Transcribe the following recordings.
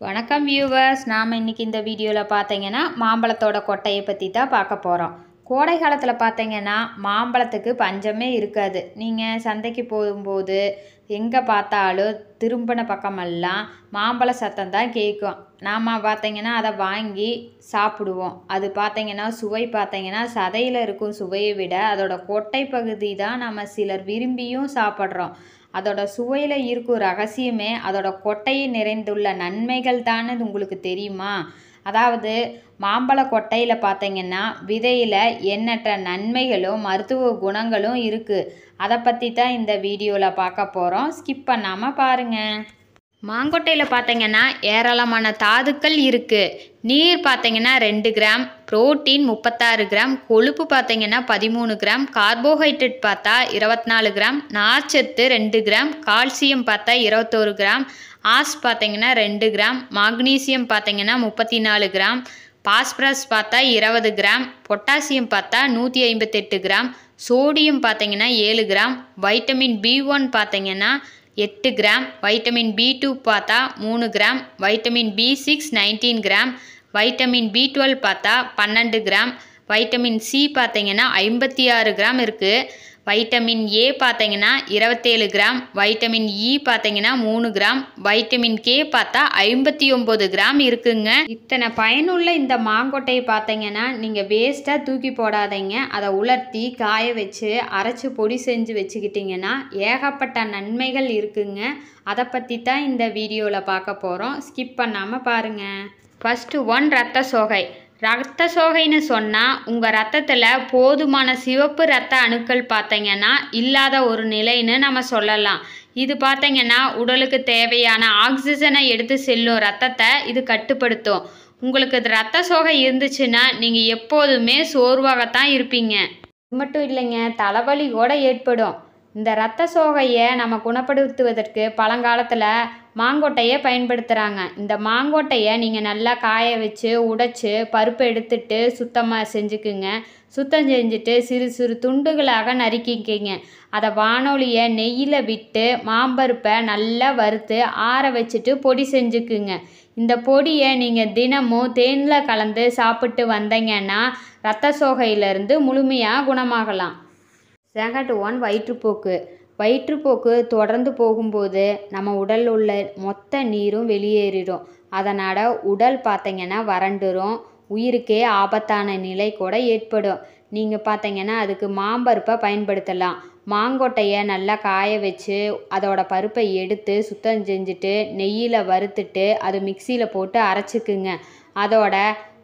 வணக்கம் வியூவர்ஸ் நாம் இன்றைக்கி இந்த வீடியோவில் பார்த்தீங்கன்னா மாம்பழத்தோட கொட்டையை பற்றி தான் பார்க்க போகிறோம் கோடை காலத்தில் பார்த்தீங்கன்னா மாம்பழத்துக்கு பஞ்சமே இருக்காது. நீங்கள் சந்தைக்கு போகும்போது எங்கே பார்த்தாலும் திரும்பின பக்கமெல்லாம் மாம்பழ சத்தம் தான் கேட்கும் நாம் பார்த்தீங்கன்னா அதை வாங்கி சாப்பிடுவோம். அது பார்த்தீங்கன்னா சுவை பார்த்தீங்கன்னா சதையில் இருக்கும் சுவையை விட அதோட கொட்டை பகுதி தான் நம்ம சிலர் விரும்பியும் சாப்பிட்றோம். அதோட சுவையில் இருக்கும் ரகசியமே அதோட கொட்டையை நிறைந்துள்ள நன்மைகள் தானே உங்களுக்கு தெரியுமா? அதாவது மாம்பழ கொட்டையில் பார்த்தீங்கன்னா விதையில் எண்ணற்ற நன்மைகளும் மருத்துவ குணங்களும் இருக்குது அதை பற்றி தான் இந்த வீடியோவில் பார்க்க போகிறோம் ஸ்கிப் பண்ணாமல் பாருங்கள் மாங்கொட்டையில் பார்த்தீங்கன்னா ஏராளமான தாதுக்கள் இருக்குது நீர் பார்த்தீங்கன்னா ரெண்டு கிராம் புரோட்டீன் முப்பத்தாறு கிராம் கொழுப்பு பார்த்தீங்கன்னா பதிமூணு கிராம் கார்போஹைட்ரேட் பார்த்தா இருபத்தி நாலு கிராம் நார்ச்சத்து ரெண்டு கிராம் கால்சியம் பார்த்தா இருபத்தோரு கிராம் ஆஸ் பார்த்தீங்கன்னா ரெண்டு கிராம் மாக்னீசியம் பார்த்தீங்கன்னா முப்பத்தி நாலு கிராம் பாஸ்பரஸ் பார்த்தா இருபது கிராம் பொட்டாசியம் பார்த்தா நூற்றி ஐம்பத்தெட்டு கிராம் சோடியம் பார்த்தீங்கன்னா ஏழு கிராம் வைட்டமின் பி ஒன் பார்த்தீங்கன்னா எட்டு கிராம் வைட்டமின் பி டூ பார்த்தா மூணு gram vitamin B six nineteen gram vitamin B twelve பார்த்தா பன்னெண்டு கிராம் வைட்டமின் சி பார்த்தீங்கன்னா ஐம்பத்தி ஆறு கிராம் இருக்குது வைட்டமின் ஏ பார்த்தீங்கன்னா இருபத்தேழு கிராம் வைட்டமின் இ பார்த்தீங்கன்னா மூணு கிராம் வைட்டமின் கே பார்த்தா ஐம்பத்தி ஒம்பது கிராம் இருக்குங்க. இத்தனை பயனுள்ள இந்த மாங்கொட்டையை பார்த்தீங்கன்னா நீங்கள் வேஸ்ட்டாக தூக்கி போடாதீங்க. அதை உலர்த்தி காய வச்சு அரைச்சி பொடி செஞ்சு வச்சுக்கிட்டிங்கன்னா ஏகப்பட்ட நன்மைகள் இருக்குங்க. அதை பற்றி தான் இந்த வீடியோவில் பார்க்க போகிறோம் ஸ்கிப் பண்ணாமல் பாருங்கள் ஃபஸ்ட்டு ஒன் ரத்த சோகை. ரத்த சோகைன்னு சொன்னால் உங்கள் ரத்தத்தில் போதுமான சிவப்பு ரத்த அணுக்கள் பார்த்தீங்கன்னா இல்லாத ஒரு நிலைன்னு நம்ம சொல்லலாம். இது பார்த்தீங்கன்னா உடலுக்கு தேவையான ஆக்சிஜனை எடுத்து செல்லும் ரத்தத்தை இது கட்டுப்படுத்தும். உங்களுக்கு இது ரத்த சோகை இருந்துச்சுன்னா நீங்கள் எப்போதுமே சோர்வாகத்தான் இருப்பீங்க. இது மட்டும் இல்லைங்க தலைவலி கூட ஏற்படும். இந்த ரத்த சோகையை நம்ம குணப்படுத்துவதற்கு பழங்காலத்தில் மாங்கொட்டையை பயன்படுத்துகிறாங்க இந்த மாங்கொட்டையை நீங்கள் நல்லா காய வச்சு உடைச்சி பருப்பு எடுத்துட்டு சுத்தமாக செஞ்சுக்குங்க. சுத்தம் செஞ்சுட்டு சிறு சிறு துண்டுகளாக நறுக்கிக்கிங்க. அதை வானொலியை நெய்யில் விட்டு மாம்பருப்பை நல்லா வறுத்து ஆற வச்சுட்டு பொடி செஞ்சுக்குங்க. இந்த பொடியை நீங்கள் தினமும் தேனில் கலந்து சாப்பிட்டு வந்தீங்கன்னா ரத்த சோகையிலேருந்து முழுமையாக குணமாகலாம். செகண்ட் ஒன் வயிற்றுப்போக்கு. வயிற்றுப்போக்கு தொடர்ந்து போகும்போது நம்ம உடலில் உள்ள மொத்த நீரும் வெளியேறிடும். அதனால் உடல் பார்த்திங்கன்னா வறண்டுரும். உயிருக்கே ஆபத்தான நிலை கூட ஏற்படும். நீங்கள் பார்த்தீங்கன்னா அதுக்கு மாம்பருப்பை பயன்படுத்தலாம். மாங்கொட்டையை நல்லா காய வச்சு அதோட பருப்பை எடுத்து சுத்தம் செஞ்சுட்டு நெய்யில் வறுத்துட்டு அது மிக்சியில் போட்டு அரைச்சிக்குங்க. அதோட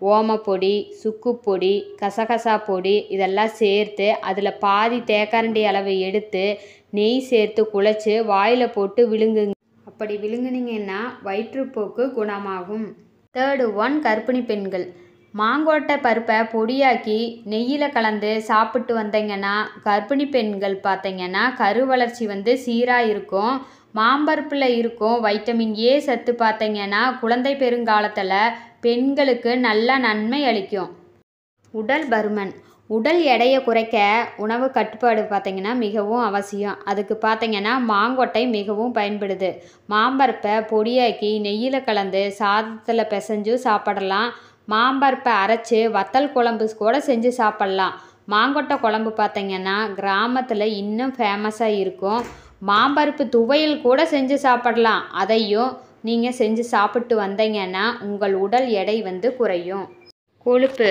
ஓமப்பொடி சுக்குப்பொடி கசகசா பொடி இதெல்லாம் சேர்த்து அதில் பாதி தேக்கரண்டி அளவு எடுத்து நெய் சேர்த்து குழச்சி வாயில் போட்டு விழுங்குங்க. அப்படி விழுங்குனீங்கன்னா வயிற்றுப்போக்கு குணமாகும். தேர்டு ஒன் கர்ப்பிணி பெண்கள். மாங்கோட்டை பருப்பை பொடியாக்கி நெய்யில் கலந்து சாப்பிட்டு வந்தீங்கன்னா கர்ப்பிணி பெண்கள் பார்த்தீங்கன்னா கரு வளர்ச்சி வந்து சீராக இருக்கும். மாம்பருப்பில் இருக்கும் வைட்டமின் ஏ சத்து பார்த்தீங்கன்னா குழந்தை பெருங்காலத்தில் பெண்களுக்கு நல்ல நன்மை அளிக்கும். உடல் பருமன். உடல் எடையை குறைக்க உணவு கட்டுப்பாடு பார்த்திங்கன்னா மிகவும் அவசியம். அதுக்கு பார்த்திங்கன்னா மாங்கொட்டை மிகவும் பயன்படுது. மாம்பருப்பை பொடியாக்கி நெய்யில் கலந்து சாதத்தில் பிசைஞ்சு சாப்பிடலாம். மாம்பருப்பை அரைச்சி வத்தல் குழம்பு கூட செஞ்சு சாப்பிட்லாம். மாங்கொட்டை குழம்பு பார்த்திங்கன்னா கிராமத்தில் இன்னும் ஃபேமஸாக இருக்கும். மாம்பருப்பு துவையல் கூட செஞ்சு சாப்பிடலாம். அதையும் நீங்கள் செஞ்சு சாப்பிட்டு வந்தீங்கன்னா உங்கள் உடல் எடை வந்து குறையும். கொழுப்பு.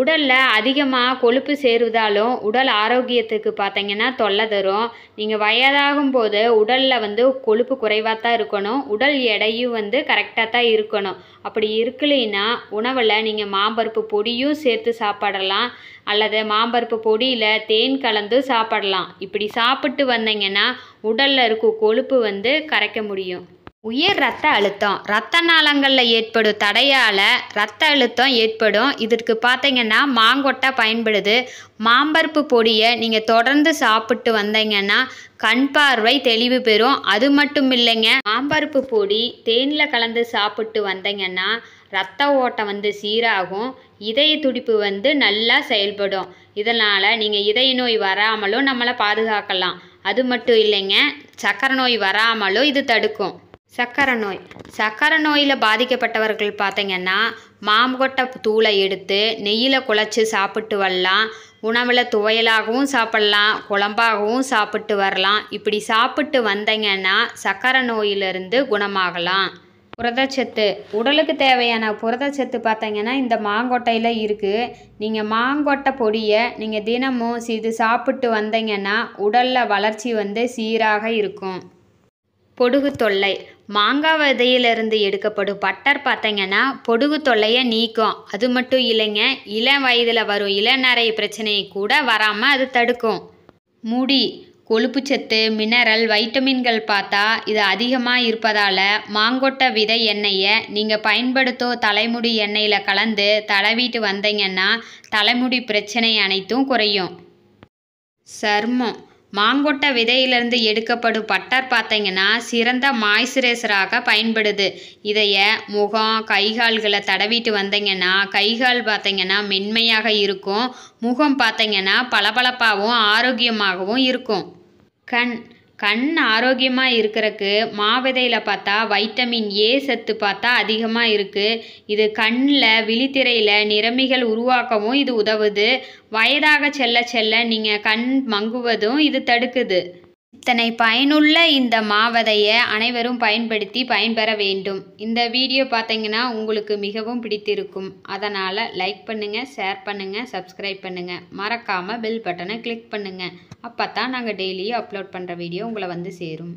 உடலில் அதிகமாக கொழுப்பு சேருவதாலும் உடல் ஆரோக்கியத்துக்கு பார்த்தீங்கன்னா தொல்லை தரும். நீங்கள் வயதாகும் போது உடலில் வந்து கொழுப்பு குறைவாக தான் இருக்கணும். உடல் எடையும் வந்து கரெக்டாக தான் இருக்கணும். அப்படி இருக்கலைன்னா உணவில் நீங்கள் மாம்பருப்பு பொடியும் சேர்த்து சாப்பிடலாம். அல்லது மாம்பருப்பு பொடியில் தேன் கலந்து சாப்பிடலாம். இப்படி சாப்பிட்டு வந்தீங்கன்னா உடலில் இருக்கும் கொழுப்பு வந்து கரைக்க முடியும். உயர் ரத்த அழுத்தம். ரத்த நாளங்களில் ஏற்படும் தடையால் ரத்த அழுத்தம் ஏற்படும். இதற்கு பார்த்தீங்கன்னா மாங்கொட்டை பயன்படுது. மாம்பருப்பு பொடியை நீங்கள் தொடர்ந்து சாப்பிட்டு வந்தீங்கன்னா கண் பார்வை தெளிவு பெறும். அது மட்டும் இல்லைங்க மாம்பருப்பு பொடி தேனில் கலந்து சாப்பிட்டு வந்தீங்கன்னா ரத்த ஓட்டம் வந்து சீராகும். இதய துடிப்பு வந்து நல்லா செயல்படும். இதனால் நீங்கள் இதய நோய் வராமலும் நம்மளை பாதுகாக்கலாம். அது மட்டும் இல்லைங்க சக்கரை நோய் வராமலும் இது தடுக்கும். சக்கரை நோய். சக்கரை நோயில் பாதிக்கப்பட்டவர்கள் பார்த்தீங்கன்னா மாங்கொட்டை தூளை எடுத்து நெய்யில் குழச்சி சாப்பிட்டு வரலாம். உணவில் துவையலாகவும் சாப்பிட்லாம். குழம்பாகவும் சாப்பிட்டு வரலாம். இப்படி சாப்பிட்டு வந்தீங்கன்னா சக்கரை நோயிலிருந்து குணமாகலாம். புரதச்சத்து. உடலுக்கு தேவையான புரதச்சத்து பார்த்தீங்கன்னா இந்த மாங்கொட்டையில் இருக்குது நீங்கள் மாங்கொட்டை பொடியை நீங்கள் தினமும் இது சாப்பிட்டு வந்தீங்கன்னா உடலில் வளர்ச்சி வந்து சீராக இருக்கும். பொடுகு தொல்லை. மாங்காய் விதையிலிருந்து எடுக்கப்படும் பட்டர் பார்த்தீங்கன்னா பொடுகு தொல்லையை நீக்கும். அது மட்டும் இல்லைங்க இளம் வயதில் வரும் இளநரை பிரச்சனையை கூட வராமல் அது தடுக்கும். முடி கொழுப்புச்சத்து மினரல் வைட்டமின்கள் பார்த்தா இது அதிகமாக இருப்பதால் மாங்கொட்டை விதை எண்ணெயை நீங்கள் பயன்படுத்தும் தலைமுடி எண்ணெயில் கலந்து தடவிட்டு வந்தீங்கன்னா தலைமுடி பிரச்சனை அனைத்தும் குறையும். சர்மம். மாங்கொட்டை விதையிலிருந்து எடுக்கப்படும் பட்டர் பார்த்தீங்கன்னா சிறந்த மாய்ஸ்சரைசராக பயன்படுது. இதைய முகம் கைகால்களை தடவிட்டு வந்தீங்கன்னா கைகால் பார்த்தீங்கன்னா மென்மையாக இருக்கும். முகம் பார்த்தீங்கன்னா பளபளப்பாகவும் ஆரோக்கியமாகவும் இருக்கும். கண் கண் ஆரோக்கியமாக இருக்கிறக்கு மாவிதையில் பார்த்தா வைட்டமின் ஏ சத்து பார்த்தா அதிகமாக இருக்குது இது கண்ணில் விழித்திரையில் நிறமிகள் உருவாக்கவும் இது உதவுது. வயதாக செல்ல செல்ல நீங்கள் கண் மங்குவதும் இது தடுக்குது. இத்தனை பயனுள்ள இந்த மாவதையை அனைவரும் பயன்படுத்தி பயன்பெற வேண்டும். இந்த வீடியோ பார்த்தீங்கன்னா உங்களுக்கு மிகவும் பிடித்திருக்கும். அதனால் லைக் பண்ணுங்கள் ஷேர் பண்ணுங்கள் சப்ஸ்கிரைப் பண்ணுங்கள் மறக்காமல் பெல் பட்டனை கிளிக் பண்ணுங்கள் அப்போ தான் நாங்கள் டெய்லியும் அப்லோட் பண்ணுற வீடியோ உங்களை வந்து சேரும்.